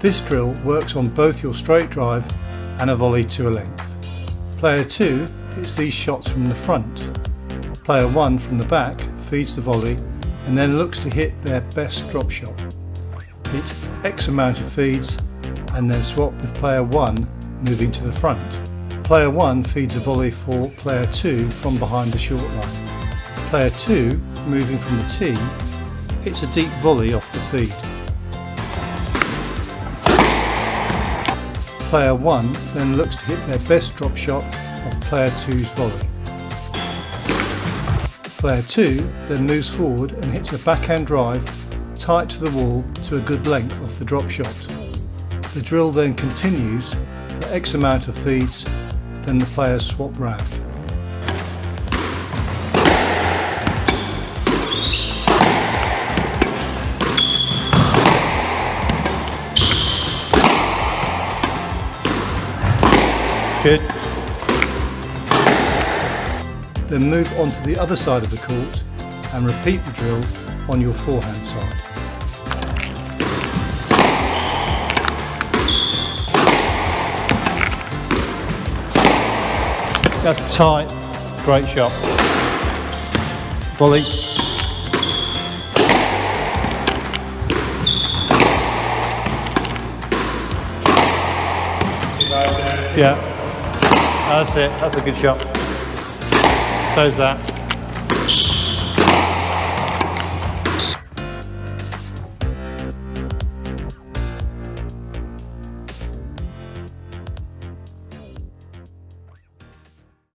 This drill works on both your straight drive and a volley to a length. Player 2 hits these shots from the front. Player 1 from the back feeds the volley and then looks to hit their best drop shot. Hit X amount of feeds and then swap with player 1 moving to the front. Player 1 feeds a volley for player 2 from behind the short line. Player 2, moving from the T, hits a deep volley off the feed. Player 1 then looks to hit their best drop shot of player 2's volley. Player 2 then moves forward and hits a backhand drive tight to the wall to a good length off the drop shot. The drill then continues for X amount of feeds, then the players swap round. Then move on to the other side of the court and repeat the drill on your forehand side. That's tight, great shot. Volley. Yeah, that's it, that's a good shot. So's that.